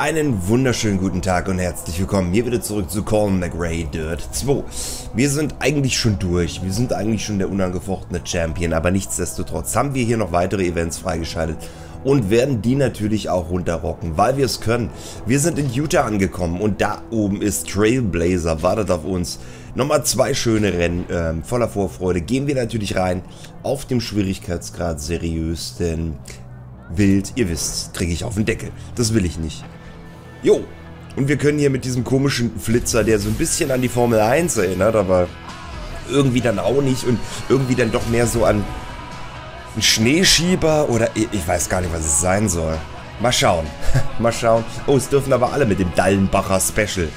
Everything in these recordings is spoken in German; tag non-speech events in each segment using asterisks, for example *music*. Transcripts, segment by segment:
Einen wunderschönen guten Tag und herzlich willkommen hier wieder zurück zu Colin McRae Dirt 2. Wir sind eigentlich schon durch, wir sind eigentlich schon der unangefochtene Champion, aber nichtsdestotrotz haben wir hier noch weitere Events freigeschaltet und werden die natürlich auch runterrocken, weil wir es können. Wir sind in Utah angekommen und da oben ist Trailblazer, wartet auf uns. Nochmal zwei schöne Rennen, äh, voller Vorfreude. Gehen wir natürlich rein auf dem Schwierigkeitsgrad seriös, denn wild, ihr wisst, kriege ich auf den Deckel. Das will ich nicht. Jo, und wir können hier mit diesem komischen Flitzer, der so ein bisschen an die Formel 1 erinnert, aber irgendwie dann auch nicht und irgendwie dann doch mehr so an einen Schneeschieber oder ich weiß gar nicht, was es sein soll. Mal schauen. *laughs* mal schauen. Oh, es dürfen aber alle mit dem Dallenbacher Special.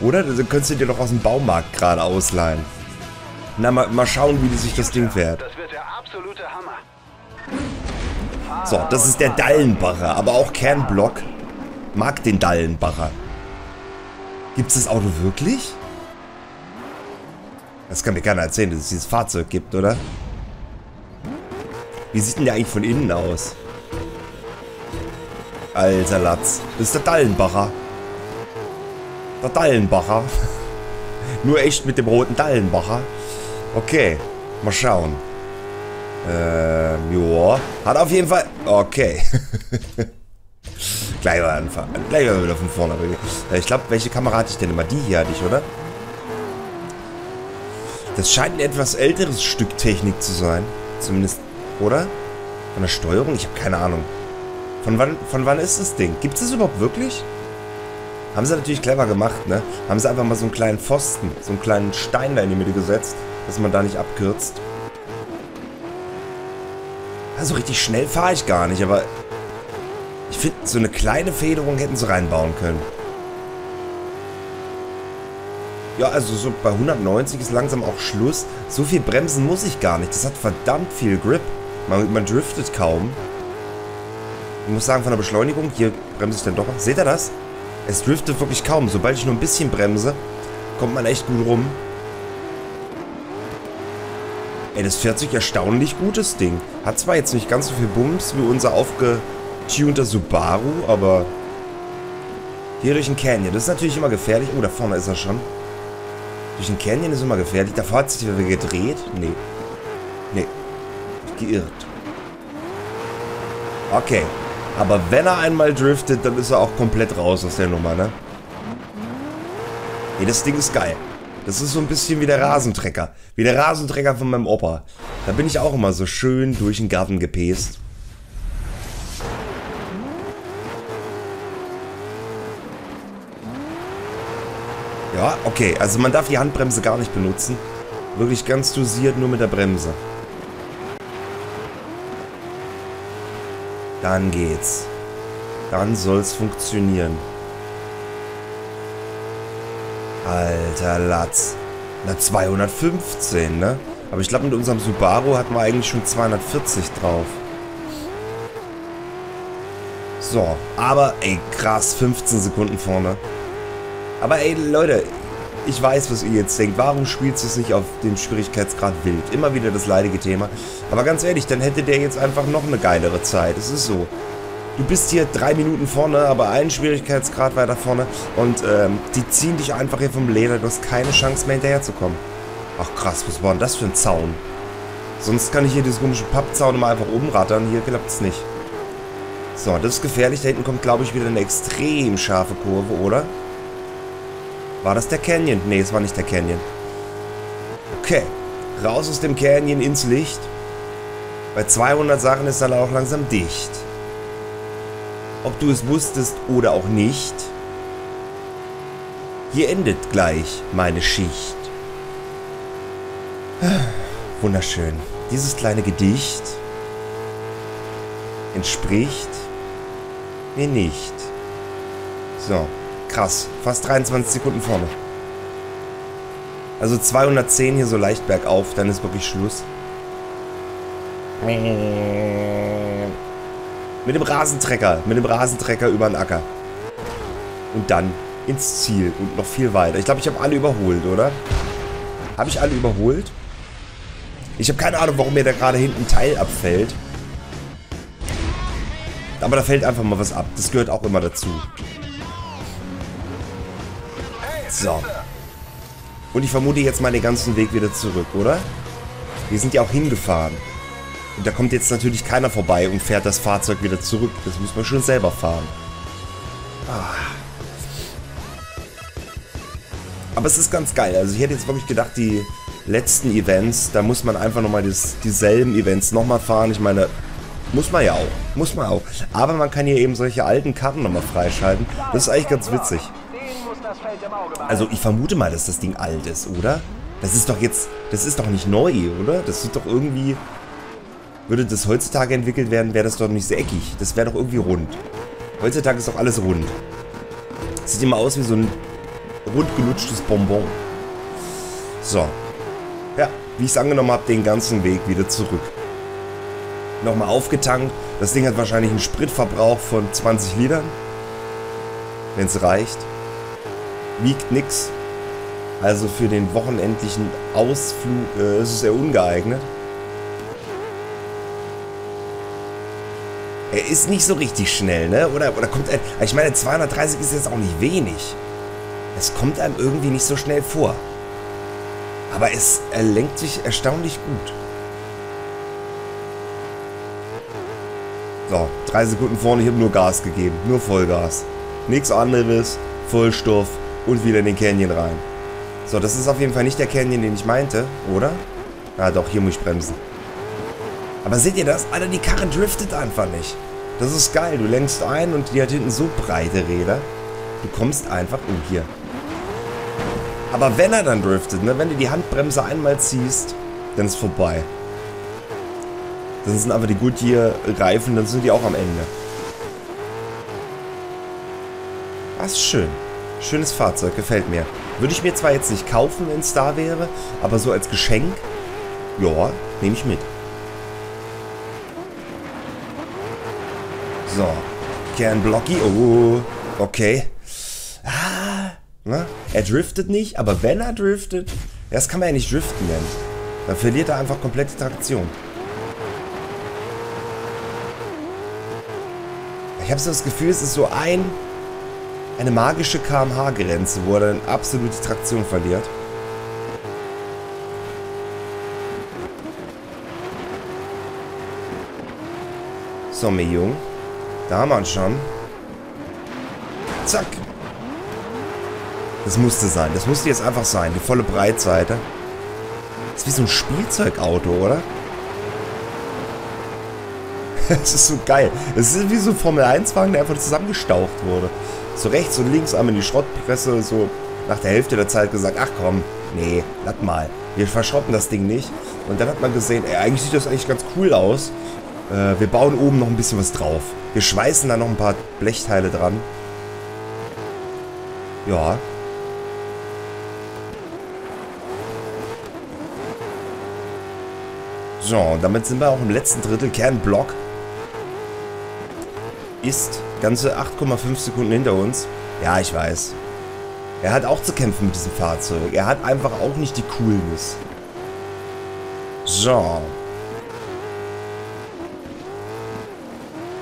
Oder? Das könntest du dir doch aus dem Baumarkt gerade ausleihen. Na, mal, mal schauen, wie sich das Ding fährt. Das wird der absolute Hammer. So, das ist der Dallenbacher, aber auch Kernblock mag den Dallenbacher. Gibt es das Auto wirklich? Das kann mir keiner erzählen, dass es dieses Fahrzeug gibt, oder? Wie sieht denn der eigentlich von innen aus? Alter Latz. Das ist der Dallenbacher. Der Dallenbacher. *laughs* Nur echt mit dem roten Dallenbacher. Okay. Mal schauen. Ähm, joa. Hat auf jeden Fall... Okay. *laughs* Gleich mal anfangen. Gleich mal wieder von vorne. Äh, ich glaube, welche Kamera hatte ich denn immer? Die hier hatte ich, oder? Das scheint ein etwas älteres Stück Technik zu sein. Zumindest, oder? Von der Steuerung? Ich habe keine Ahnung. Von wann, von wann ist das Ding? Gibt es das überhaupt wirklich? Haben sie natürlich clever gemacht, ne? Haben sie einfach mal so einen kleinen Pfosten, so einen kleinen Stein da in die Mitte gesetzt, dass man da nicht abkürzt. Also richtig schnell fahre ich gar nicht, aber ich finde, so eine kleine Federung hätten sie reinbauen können. Ja, also so bei 190 ist langsam auch Schluss. So viel bremsen muss ich gar nicht. Das hat verdammt viel Grip. Man, man driftet kaum. Ich muss sagen, von der Beschleunigung, hier bremse ich dann doch. Seht ihr das? Es driftet wirklich kaum. Sobald ich nur ein bisschen bremse, kommt man echt gut rum. Ey, das fährt sich erstaunlich gut, das Ding. Hat zwar jetzt nicht ganz so viel Bums wie unser aufge tunter Subaru, aber hier durch den Canyon. Das ist natürlich immer gefährlich. Oh, da vorne ist er schon. Durch den Canyon ist immer gefährlich. Da hat sich wieder gedreht. Nee. Nee. Geirrt. Okay. Aber wenn er einmal driftet, dann ist er auch komplett raus aus der Nummer, ne? Nee, das Ding ist geil. Das ist so ein bisschen wie der Rasentrecker. Wie der Rasentrecker von meinem Opa. Da bin ich auch immer so schön durch den Garten gepäst. Ja, okay. Also man darf die Handbremse gar nicht benutzen. Wirklich ganz dosiert nur mit der Bremse. Dann geht's. Dann soll's funktionieren. Alter Latz. Na, 215, ne? Aber ich glaube, mit unserem Subaru hatten wir eigentlich schon 240 drauf. So, aber ey, krass, 15 Sekunden vorne. Aber ey, Leute, ich weiß, was ihr jetzt denkt. Warum spielst du es nicht auf dem Schwierigkeitsgrad wild? Immer wieder das leidige Thema. Aber ganz ehrlich, dann hätte der jetzt einfach noch eine geilere Zeit. Es ist so. Du bist hier drei Minuten vorne, aber einen Schwierigkeitsgrad weiter vorne. Und ähm, die ziehen dich einfach hier vom Leder. Du hast keine Chance mehr hinterherzukommen. Ach krass, was war denn das für ein Zaun? Sonst kann ich hier diesen komischen Pappzaun mal einfach umrattern. Hier klappt es nicht. So, das ist gefährlich. Da hinten kommt, glaube ich, wieder eine extrem scharfe Kurve, oder? War das der Canyon? Nee, es war nicht der Canyon. Okay. Raus aus dem Canyon ins Licht. Bei 200 Sachen ist dann auch langsam dicht. Ob du es wusstest oder auch nicht. Hier endet gleich meine Schicht. *sighs* Wunderschön. Dieses kleine Gedicht entspricht mir nicht. So. Krass. Fast 23 Sekunden vorne. Also 210 hier so leicht bergauf, dann ist wirklich Schluss. Mit dem Rasentrecker. Mit dem Rasentrecker über den Acker. Und dann ins Ziel. Und noch viel weiter. Ich glaube, ich habe alle überholt, oder? Habe ich alle überholt? Ich habe keine Ahnung, warum mir da gerade hinten ein Teil abfällt. Aber da fällt einfach mal was ab. Das gehört auch immer dazu. So. Und ich vermute jetzt mal den ganzen Weg wieder zurück, oder? Wir sind ja auch hingefahren. Und da kommt jetzt natürlich keiner vorbei und fährt das Fahrzeug wieder zurück. Das muss man schon selber fahren. Ah. Aber es ist ganz geil. Also ich hätte jetzt wirklich gedacht, die letzten Events, da muss man einfach nochmal dieselben Events nochmal fahren. Ich meine, muss man ja auch. Muss man auch. Aber man kann hier eben solche alten Karten nochmal freischalten. Das ist eigentlich ganz witzig. Also ich vermute mal, dass das Ding alt ist, oder? Das ist doch jetzt, das ist doch nicht neu, oder? Das ist doch irgendwie, würde das heutzutage entwickelt werden, wäre das doch nicht so eckig. Das wäre doch irgendwie rund. Heutzutage ist doch alles rund. Sieht immer aus wie so ein rund gelutschtes Bonbon. So. Ja, wie ich es angenommen habe, den ganzen Weg wieder zurück. Nochmal aufgetankt. Das Ding hat wahrscheinlich einen Spritverbrauch von 20 Litern. Wenn es reicht wiegt nix. Also für den wochenendlichen Ausflug äh, ist es sehr ungeeignet. Er ist nicht so richtig schnell, ne? Oder, oder kommt er... Ich meine, 230 ist jetzt auch nicht wenig. Es kommt einem irgendwie nicht so schnell vor. Aber es er lenkt sich erstaunlich gut. So, drei Sekunden vorne, ich habe nur Gas gegeben. Nur Vollgas. Nichts anderes. Vollstoff und wieder in den Canyon rein. So, das ist auf jeden Fall nicht der Canyon, den ich meinte, oder? Ah, doch, hier muss ich bremsen. Aber seht ihr das? Alter, die Karre driftet einfach nicht. Das ist geil. Du lenkst ein und die hat hinten so breite Räder. Du kommst einfach... Oh, hier. Aber wenn er dann driftet, ne? Wenn du die Handbremse einmal ziehst, dann ist vorbei. Dann sind aber die Goodyear-Reifen, dann sind die auch am Ende. Das ist schön. Schönes Fahrzeug, gefällt mir. Würde ich mir zwar jetzt nicht kaufen, wenn es da wäre, aber so als Geschenk, ja, nehme ich mit. So, Kern Blocky, oh, okay. Ah, na, er driftet nicht, aber wenn er driftet, das kann man ja nicht driften nennen. Dann verliert er einfach komplette Traktion. Ich habe so das Gefühl, es ist so ein eine magische kmh-Grenze, wo er dann absolut die Traktion verliert. So, mir Jung. Da haben wir ihn schon. Zack. Das musste sein. Das musste jetzt einfach sein. Die volle Breitseite. Das ist wie so ein Spielzeugauto, oder? *laughs* Das ist so geil. Es ist wie so ein Formel-1-Wagen, der einfach zusammengestaucht wurde so rechts und links einmal in die Schrottpresse, so nach der Hälfte der Zeit gesagt, ach komm, nee, lass mal, wir verschrotten das Ding nicht. Und dann hat man gesehen, ey, eigentlich sieht das eigentlich ganz cool aus. Äh, wir bauen oben noch ein bisschen was drauf. Wir schweißen da noch ein paar Blechteile dran. Ja. So, und damit sind wir auch im letzten Drittel. Kernblock ist ganze 8,5 Sekunden hinter uns. Ja, ich weiß. Er hat auch zu kämpfen mit diesem Fahrzeug. Er hat einfach auch nicht die Coolness. So.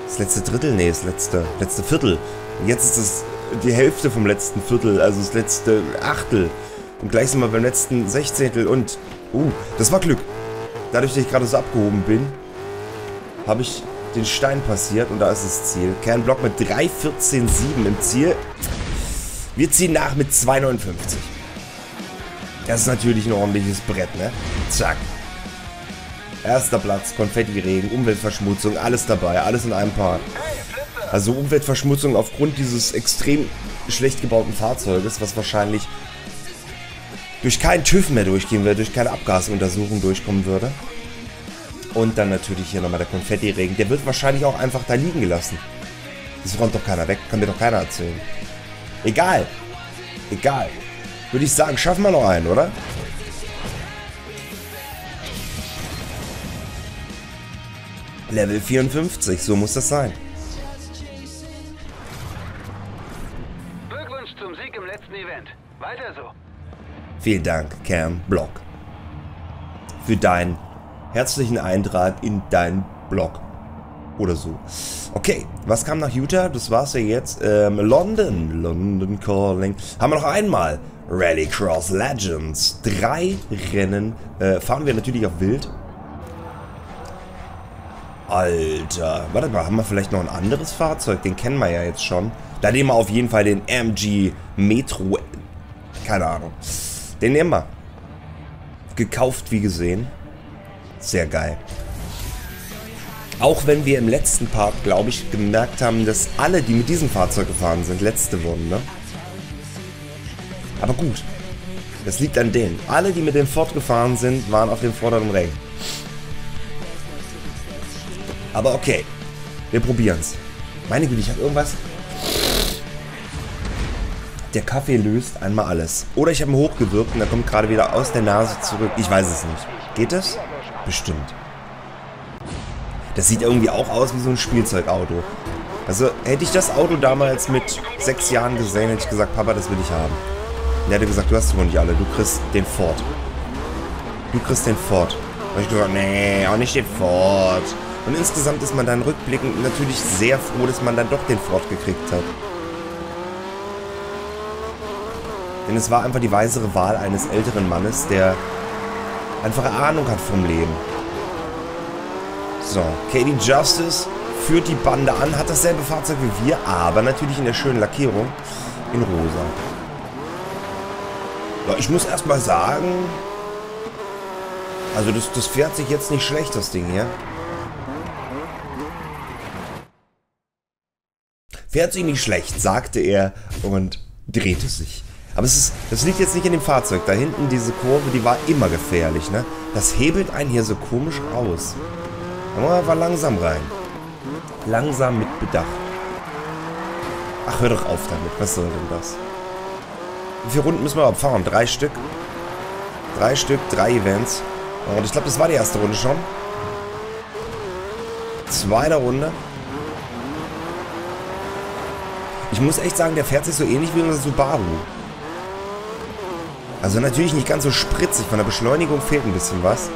Das letzte Drittel? Nee, das letzte, letzte Viertel. Und jetzt ist es die Hälfte vom letzten Viertel, also das letzte Achtel. Und gleich sind wir beim letzten Sechzehntel und... Uh, das war Glück. Dadurch, dass ich gerade so abgehoben bin, habe ich den Stein passiert und da ist das Ziel. Kernblock mit 3.14.7 im Ziel. Wir ziehen nach mit 2.59. Das ist natürlich ein ordentliches Brett, ne? Zack. Erster Platz, Konfetti-Regen, Umweltverschmutzung, alles dabei, alles in einem Part. Also Umweltverschmutzung aufgrund dieses extrem schlecht gebauten Fahrzeuges, was wahrscheinlich durch keinen TÜV mehr durchgehen würde, durch keine Abgasuntersuchung durchkommen würde. Und dann natürlich hier nochmal der Konfetti-Regen. Der wird wahrscheinlich auch einfach da liegen gelassen. Das räumt doch keiner weg. Kann mir doch keiner erzählen. Egal. Egal. Würde ich sagen, schaffen wir noch einen, oder? Level 54, so muss das sein. Glückwunsch zum Sieg im letzten Event. Weiter so. Vielen Dank, Kern Block. Für dein herzlichen Eintrag in deinen Blog. Oder so. Okay, was kam nach Utah? Das war's ja jetzt. Ähm, London. London Calling. Haben wir noch einmal. Rallycross Legends. Drei Rennen äh, fahren wir natürlich auf Wild. Alter, warte mal, haben wir vielleicht noch ein anderes Fahrzeug? Den kennen wir ja jetzt schon. Da nehmen wir auf jeden Fall den MG Metro. Keine Ahnung. Den nehmen wir. Gekauft wie gesehen. Sehr geil. Auch wenn wir im letzten Part, glaube ich, gemerkt haben, dass alle, die mit diesem Fahrzeug gefahren sind, letzte wurden, ne? Aber gut. Das liegt an denen. Alle, die mit dem Ford gefahren sind, waren auf dem vorderen Rang. Aber okay. Wir probieren's. Meine Güte, ich habe irgendwas... Der Kaffee löst einmal alles. Oder ich habe ihn hochgewirkt und er kommt gerade wieder aus der Nase zurück. Ich weiß es nicht. Geht das? Bestimmt. Das sieht irgendwie auch aus wie so ein Spielzeugauto. Also hätte ich das Auto damals mit sechs Jahren gesehen, hätte ich gesagt, Papa, das will ich haben. Und er hätte gesagt, du hast es wohl nicht alle, du kriegst den Ford. Du kriegst den Ford. Und ich gesagt, nee, auch nicht den Ford. Und insgesamt ist man dann rückblickend natürlich sehr froh, dass man dann doch den Ford gekriegt hat. Denn es war einfach die weisere Wahl eines älteren Mannes, der einfach Ahnung hat vom Leben. So, Katie Justice führt die Bande an, hat dasselbe Fahrzeug wie wir, aber natürlich in der schönen Lackierung in rosa. Ja, ich muss erstmal sagen, also das, das fährt sich jetzt nicht schlecht, das Ding hier. Fährt sich nicht schlecht, sagte er und drehte sich. Aber es ist, das liegt jetzt nicht in dem Fahrzeug. Da hinten diese Kurve, die war immer gefährlich, ne? Das hebelt einen hier so komisch muss man einfach langsam rein. Langsam mit Bedacht. Ach, hör doch auf damit. Was soll denn das? Wie viele Runden müssen wir überhaupt fahren? Drei Stück? Drei Stück, drei Events. Und ich glaube, das war die erste Runde schon. Zweite Runde. Ich muss echt sagen, der fährt sich so ähnlich wie unser Subaru. Also natürlich nicht ganz so spritzig. Von der Beschleunigung fehlt ein bisschen was.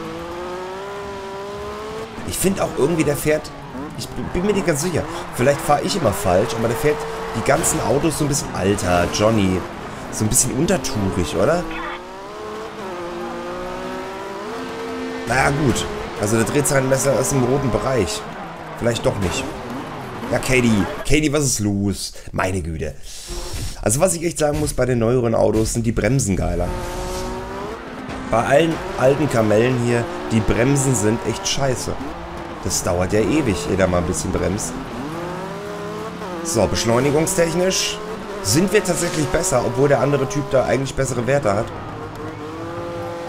Ich finde auch irgendwie, der fährt... Ich bin mir nicht ganz sicher. Vielleicht fahre ich immer falsch, aber der fährt die ganzen Autos so ein bisschen alter. Johnny. So ein bisschen untertourig, oder? Naja, gut. Also der Drehzahlmesser ist im roten Bereich. Vielleicht doch nicht. Ja, Katie. Katie, was ist los? Meine Güte. Also was ich echt sagen muss, bei den neueren Autos sind die Bremsen geiler. Bei allen alten Kamellen hier, die Bremsen sind echt scheiße. Das dauert ja ewig, ehe da mal ein bisschen bremst. So, beschleunigungstechnisch sind wir tatsächlich besser, obwohl der andere Typ da eigentlich bessere Werte hat.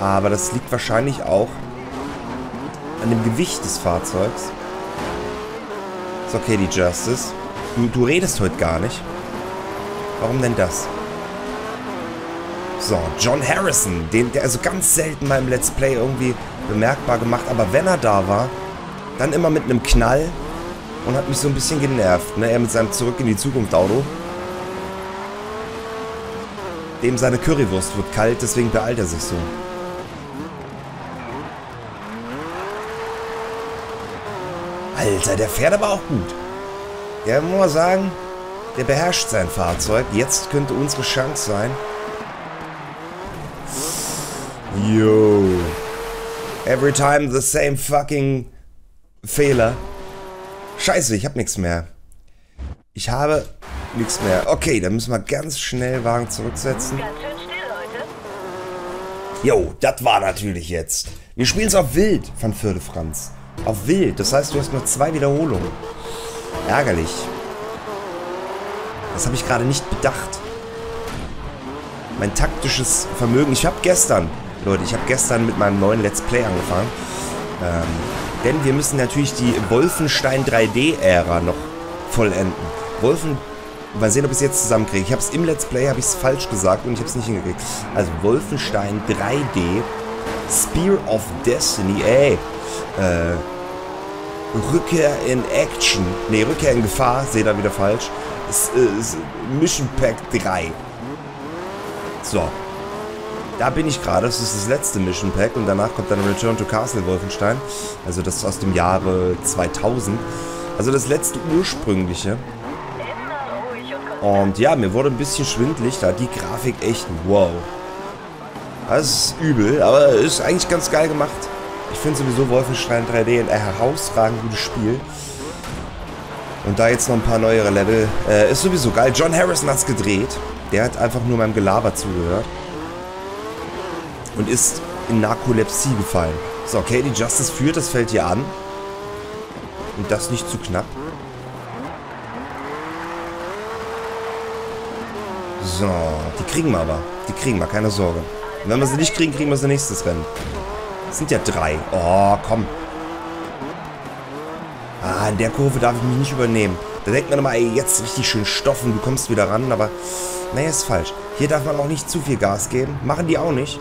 Aber das liegt wahrscheinlich auch an dem Gewicht des Fahrzeugs. So, okay, die Justice. Du, du redest heute gar nicht. Warum denn das? So, John Harrison, den, der also ganz selten mal im Let's Play irgendwie bemerkbar gemacht, aber wenn er da war, dann immer mit einem Knall und hat mich so ein bisschen genervt. Ne? Er mit seinem Zurück in die Zukunft Auto. Dem seine Currywurst wird kalt, deswegen beeilt er sich so. Alter, der fährt aber auch gut. Ja, muss man sagen, der beherrscht sein Fahrzeug. Jetzt könnte unsere Chance sein. Yo. Every time the same fucking Fehler. Scheiße, ich hab nichts mehr. Ich habe nichts mehr. Okay, dann müssen wir ganz schnell Wagen zurücksetzen. Ganz schön still heute. Jo, das war natürlich jetzt. Wir spielen es auf Wild, von Firde Franz. Auf Wild, das heißt, du hast nur zwei Wiederholungen. Ärgerlich. Das habe ich gerade nicht bedacht. Mein taktisches Vermögen. Ich habe gestern, Leute, ich habe gestern mit meinem neuen Let's Play angefangen. Ähm, denn wir müssen natürlich die Wolfenstein 3D-Ära noch vollenden. Wolfen... Mal sehen, ob ich es jetzt zusammenkriege. Ich habe es im Let's Play, habe ich es falsch gesagt und ich habe es nicht hingekriegt. Also Wolfenstein 3D, Spear of Destiny, ey. Äh, Rückkehr in Action. Ne, Rückkehr in Gefahr, seht ihr wieder falsch. Mission Pack 3. So. Da bin ich gerade. Das ist das letzte Mission Pack. Und danach kommt dann Return to Castle Wolfenstein. Also das ist aus dem Jahre 2000. Also das letzte ursprüngliche. Und ja, mir wurde ein bisschen schwindlig, da die Grafik echt wow. Das ist übel, aber ist eigentlich ganz geil gemacht. Ich finde sowieso Wolfenstein 3D ein herausragend gutes Spiel. Und da jetzt noch ein paar neuere Level, äh, ist sowieso geil. John Harrison hat's gedreht. Der hat einfach nur meinem Gelaber zugehört. Und ist in Narkolepsie gefallen. So, Katie Justice führt das Feld hier an. Und das nicht zu knapp. So, die kriegen wir aber. Die kriegen wir, keine Sorge. Und wenn wir sie nicht kriegen, kriegen wir sie nächstes Rennen. Das sind ja drei. Oh, komm. In der Kurve darf ich mich nicht übernehmen. Da denkt man immer, ey, jetzt richtig schön stoffen, du kommst wieder ran, aber naja, ist falsch. Hier darf man auch nicht zu viel Gas geben. Machen die auch nicht.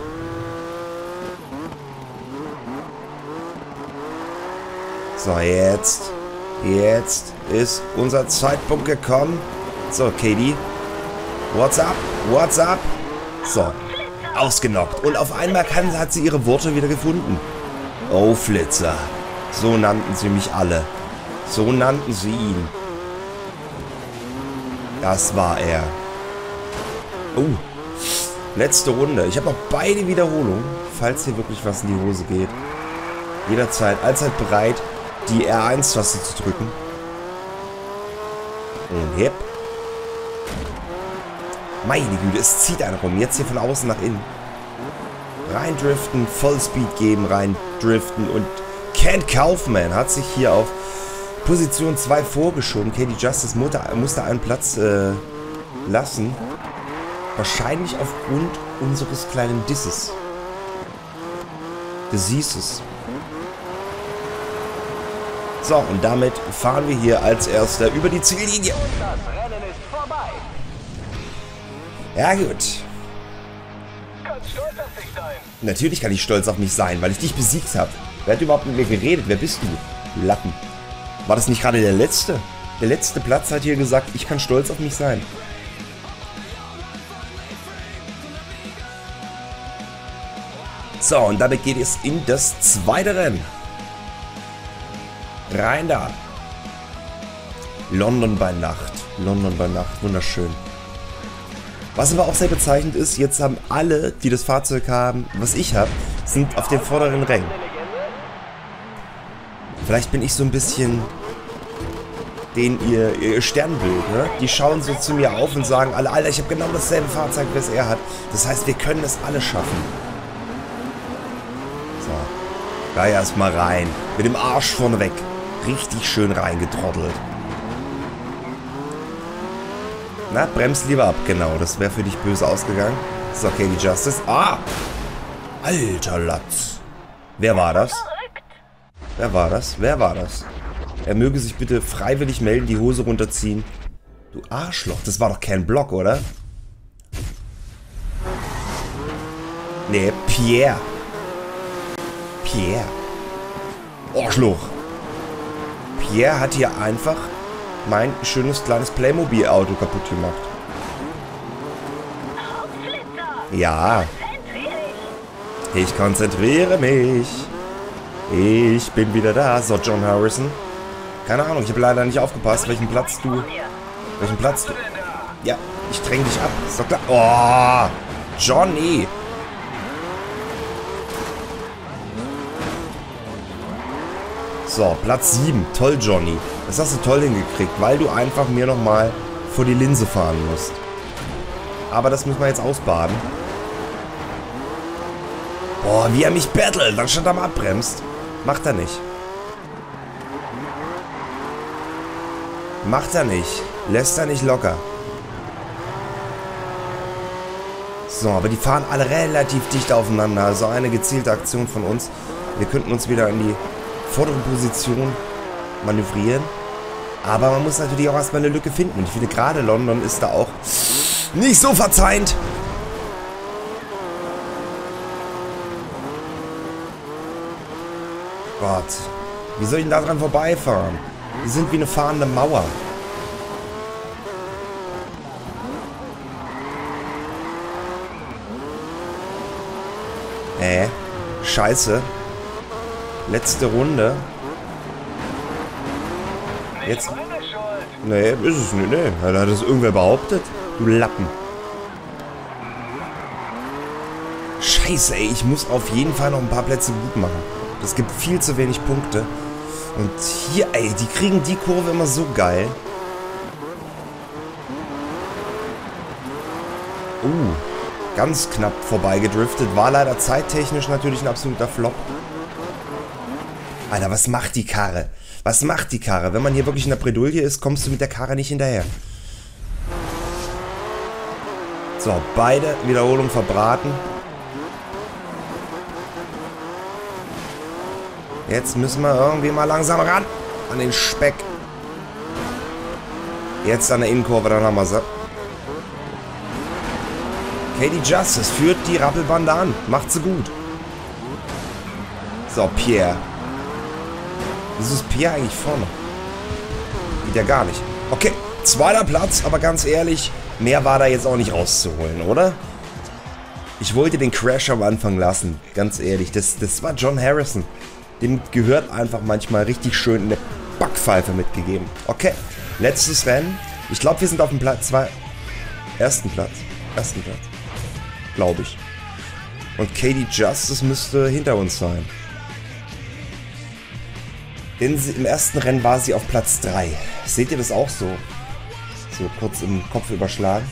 So, jetzt. Jetzt ist unser Zeitpunkt gekommen. So, Katie. What's up? What's up? So. Ausgenockt. Und auf einmal kann, hat sie ihre Worte wieder gefunden. Oh, Flitzer. So nannten sie mich alle. So nannten sie ihn. Das war er. Oh. Letzte Runde. Ich habe noch beide Wiederholungen, falls hier wirklich was in die Hose geht. Jederzeit, allzeit bereit, die R1-Taste zu drücken. Und hip. Meine Güte, es zieht einen rum. Jetzt hier von außen nach innen. Reindriften, Vollspeed geben, reindriften. Und Kent Kaufman hat sich hier auf Position 2 vorgeschoben. Katie Justice musste einen Platz äh, lassen. Wahrscheinlich aufgrund unseres kleinen Disses. Diseases. So, und damit fahren wir hier als erster über die Ziellinie. Ja gut. Natürlich kann ich stolz auf mich sein, weil ich dich besiegt habe. Wer hat überhaupt mit mir geredet? Wer bist du? Du Lappen. War das nicht gerade der letzte? Der letzte Platz hat hier gesagt, ich kann stolz auf mich sein. So, und damit geht es in das zweite Rennen. Rein da. London bei Nacht. London bei Nacht. Wunderschön. Was aber auch sehr bezeichnend ist, jetzt haben alle, die das Fahrzeug haben, was ich habe, sind auf den vorderen Rängen. Vielleicht bin ich so ein bisschen den ihr, ihr Sternbild, ne? Die schauen so zu mir auf und sagen alle, Alter, ich habe genau dasselbe Fahrzeug, wie es er hat. Das heißt, wir können es alle schaffen. So. Da erstmal rein. Mit dem Arsch vorne weg. Richtig schön reingetrottelt. Na, bremst lieber ab. Genau, das wäre für dich böse ausgegangen. So, okay, die Justice. Ah! Alter Latz. Wer war das? Wer war das? Wer war das? Er möge sich bitte freiwillig melden, die Hose runterziehen. Du Arschloch, das war doch kein Block, oder? Nee, Pierre. Pierre. Arschloch. Pierre hat hier einfach mein schönes kleines Playmobil-Auto kaputt gemacht. Ja, ich konzentriere mich. Ich bin wieder da. So, John Harrison. Keine Ahnung, ich habe leider nicht aufgepasst, welchen Platz du... Welchen Platz du... Ja, ich dräng dich ab. Ist doch klar. Oh, Johnny. So, Platz 7. Toll, Johnny. Das hast du toll hingekriegt, weil du einfach mir nochmal vor die Linse fahren musst. Aber das müssen wir jetzt ausbaden. Boah, wie er mich battelt, anstatt er mal abbremst. Macht er nicht. Macht er nicht. Lässt er nicht locker. So, aber die fahren alle relativ dicht aufeinander. Also eine gezielte Aktion von uns. Wir könnten uns wieder in die vordere Position manövrieren. Aber man muss natürlich auch erstmal eine Lücke finden. Und ich finde, gerade London ist da auch nicht so verzeihend. Gott. Wie soll ich denn da dran vorbeifahren? Die sind wie eine fahrende Mauer. Äh, scheiße. Letzte Runde. Jetzt. Nee, ist es nicht. Nee, hat das irgendwer behauptet? Du Lappen. Scheiße, ey. Ich muss auf jeden Fall noch ein paar Plätze gut machen. Es gibt viel zu wenig Punkte. Und hier, ey, die kriegen die Kurve immer so geil. Uh, ganz knapp vorbeigedriftet. War leider zeittechnisch natürlich ein absoluter Flop. Alter, was macht die Karre? Was macht die Karre? Wenn man hier wirklich in der Bredouille ist, kommst du mit der Karre nicht hinterher. So, beide Wiederholungen verbraten. Jetzt müssen wir irgendwie mal langsam ran an den Speck. Jetzt an der Innenkurve, dann haben wir sie. Katie Justice führt die Rappelbande an. Macht sie gut. So, Pierre. Wieso ist Pierre eigentlich vorne? Geht ja gar nicht. Okay, zweiter Platz, aber ganz ehrlich, mehr war da jetzt auch nicht rauszuholen, oder? Ich wollte den Crash am Anfang lassen, ganz ehrlich. Das, das war John Harrison. Dem gehört einfach manchmal richtig schön eine Backpfeife mitgegeben. Okay, letztes Rennen. Ich glaube, wir sind auf dem Platz 2. Ersten Platz. Ersten Platz. Glaube ich. Und Katie Justice müsste hinter uns sein. Sie, im ersten Rennen war sie auf Platz 3. Seht ihr das auch so? So kurz im Kopf überschlagen.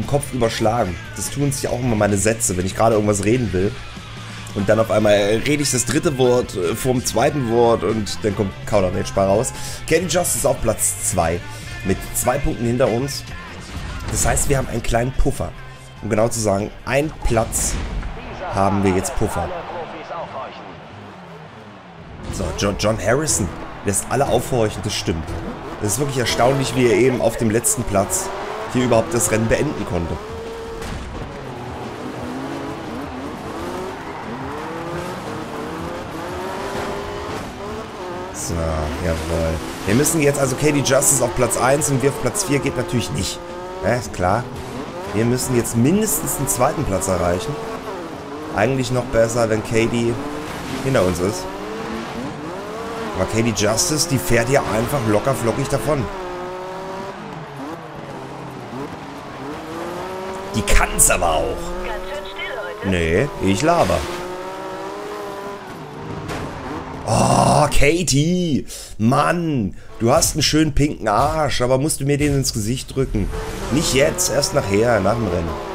Im Kopf überschlagen. Das tun sich auch immer meine Sätze, wenn ich gerade irgendwas reden will. Und dann auf einmal rede ich das dritte Wort äh, vom zweiten Wort und dann kommt Kauderwelsch bei raus. Kenny Just ist auf Platz 2 mit zwei Punkten hinter uns. Das heißt, wir haben einen kleinen Puffer. Um genau zu sagen, ein Platz haben wir jetzt Puffer. So, John, John Harrison lässt alle aufhorchen, das stimmt. Das ist wirklich erstaunlich, wie er eben auf dem letzten Platz hier überhaupt das Rennen beenden konnte. So, jawohl. Wir müssen jetzt also Katie Justice auf Platz 1 und wir auf Platz 4 geht natürlich nicht. Ja, ist klar. Wir müssen jetzt mindestens den zweiten Platz erreichen. Eigentlich noch besser, wenn Katie hinter uns ist. Aber Katie Justice, die fährt ja einfach locker flockig davon. Die kann's aber auch. Ganz schön still heute. Nee, ich laber. Oh, Katie. Mann, du hast einen schönen pinken Arsch, aber musst du mir den ins Gesicht drücken. Nicht jetzt, erst nachher, nach dem Rennen.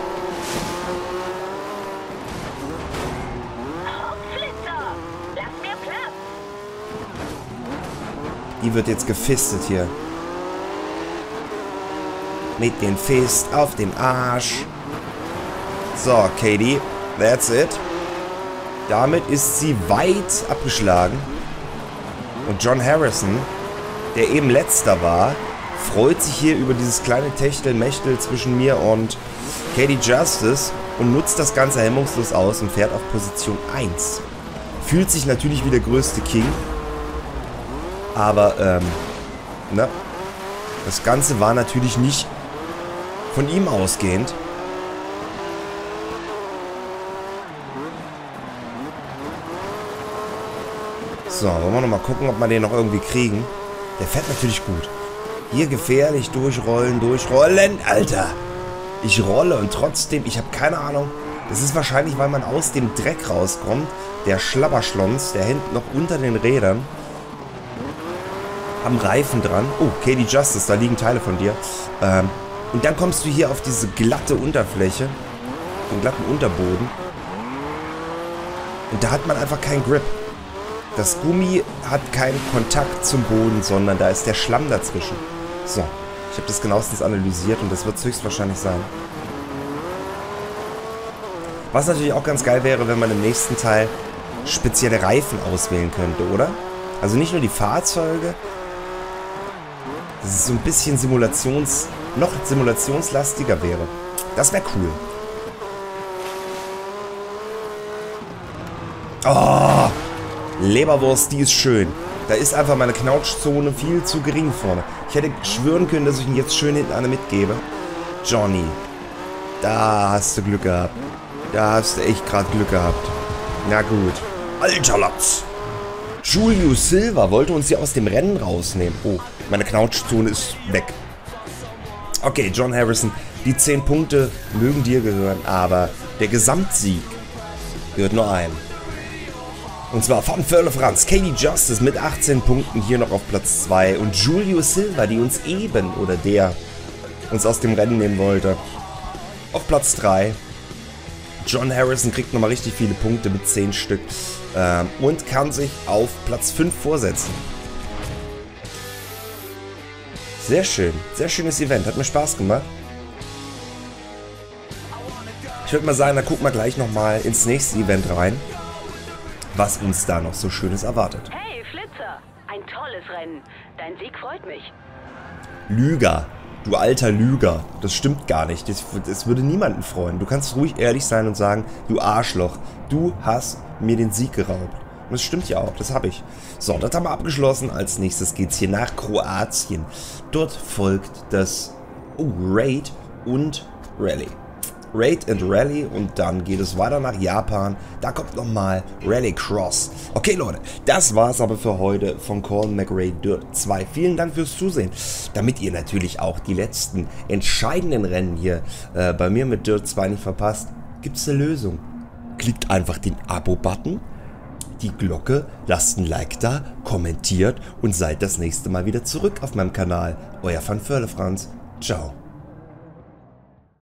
Die wird jetzt gefistet hier. Mit den Fist auf den Arsch. So, Katie. That's it. Damit ist sie weit abgeschlagen. Und John Harrison, der eben letzter war, freut sich hier über dieses kleine Techtelmechtel zwischen mir und Katie Justice und nutzt das Ganze hemmungslos aus und fährt auf Position 1. Fühlt sich natürlich wie der größte King. Aber, ähm, ne? Das Ganze war natürlich nicht von ihm ausgehend. So, wollen wir nochmal gucken, ob wir den noch irgendwie kriegen. Der fährt natürlich gut. Hier gefährlich durchrollen, durchrollen. Alter! Ich rolle und trotzdem, ich habe keine Ahnung. Das ist wahrscheinlich, weil man aus dem Dreck rauskommt. Der Schlabberschlons, der hängt noch unter den Rädern. Am Reifen dran. Oh, Katie Justice, da liegen Teile von dir. Ähm, und dann kommst du hier auf diese glatte Unterfläche. Den glatten Unterboden. Und da hat man einfach keinen Grip. Das Gummi hat keinen Kontakt zum Boden, sondern da ist der Schlamm dazwischen. So, ich habe das genauestens analysiert und das wird es höchstwahrscheinlich sein. Was natürlich auch ganz geil wäre, wenn man im nächsten Teil spezielle Reifen auswählen könnte, oder? Also nicht nur die Fahrzeuge, dass es so ein bisschen Simulations... noch simulationslastiger wäre. Das wäre cool. Oh, Leberwurst, die ist schön. Da ist einfach meine Knautschzone viel zu gering vorne. Ich hätte schwören können, dass ich ihn jetzt schön hinten eine mitgebe. Johnny, da hast du Glück gehabt. Da hast du echt gerade Glück gehabt. Na gut. Alter Latz. Julius Silva wollte uns hier aus dem Rennen rausnehmen. Oh, meine Knautschzone ist weg. Okay, John Harrison, die 10 Punkte mögen dir gehören, aber der Gesamtsieg gehört nur einem. Und zwar von Furle Franz, Katie Justice mit 18 Punkten hier noch auf Platz 2 und Julius Silva, die uns eben, oder der, uns aus dem Rennen nehmen wollte, auf Platz 3. John Harrison kriegt nochmal richtig viele Punkte mit 10 Stück ähm, und kann sich auf Platz 5 vorsetzen. Sehr schön, sehr schönes Event, hat mir Spaß gemacht. Ich würde mal sagen, da gucken wir gleich nochmal ins nächste Event rein, was uns da noch so Schönes erwartet. Hey, Flitzer. Ein tolles Rennen. Dein Sieg freut mich. Lüger. Du alter Lüger. Das stimmt gar nicht. Das, das würde niemanden freuen. Du kannst ruhig ehrlich sein und sagen, du Arschloch, du hast mir den Sieg geraubt. Und das stimmt ja auch, das habe ich. So, das haben wir abgeschlossen. Als nächstes geht es hier nach Kroatien. Dort folgt das oh, Raid und Rallye. Raid and Rally und dann geht es weiter nach Japan. Da kommt nochmal Rally Cross. Okay Leute, das war's aber für heute von Colin McRae Dirt 2. Vielen Dank fürs Zusehen. Damit ihr natürlich auch die letzten entscheidenden Rennen hier äh, bei mir mit Dirt 2 nicht verpasst, gibt es eine Lösung. Klickt einfach den Abo-Button, die Glocke, lasst ein Like da, kommentiert und seid das nächste Mal wieder zurück auf meinem Kanal. Euer Van Förle Franz. Ciao.